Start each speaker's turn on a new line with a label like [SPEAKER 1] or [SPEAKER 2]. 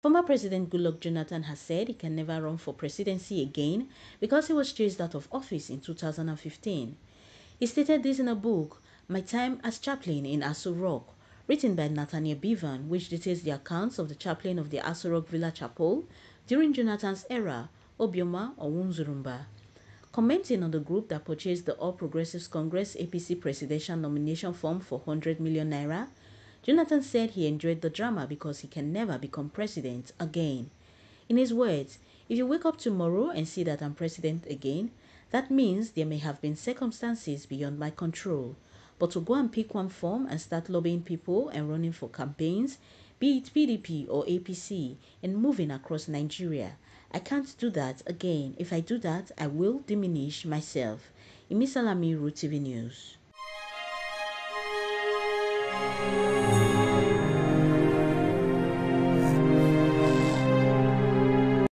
[SPEAKER 1] Former President Goodluck Jonathan has said he can never run for presidency again because he was chased out of office in 2015. He stated this in a book, My Time as Chaplain in Aso Rock, written by Nathaniel Bivan, which details the accounts of the chaplain of the Aso Rock Villa Chapel during Jonathan's era, Obioma Onwuzurumba. Commenting on the group that purchased the All Progressives Congress APC presidential nomination form for 100 million naira, Jonathan said he enjoyed the drama because he can never become president again. In his words, if you wake up tomorrow and see that I'm president again, that means there may have been circumstances beyond my control. But to go and pick one form and start lobbying people and running for campaigns, be it PDP or APC, and moving across Nigeria, I can't do that again. If I do that, I will diminish myself. Imisalami TV News.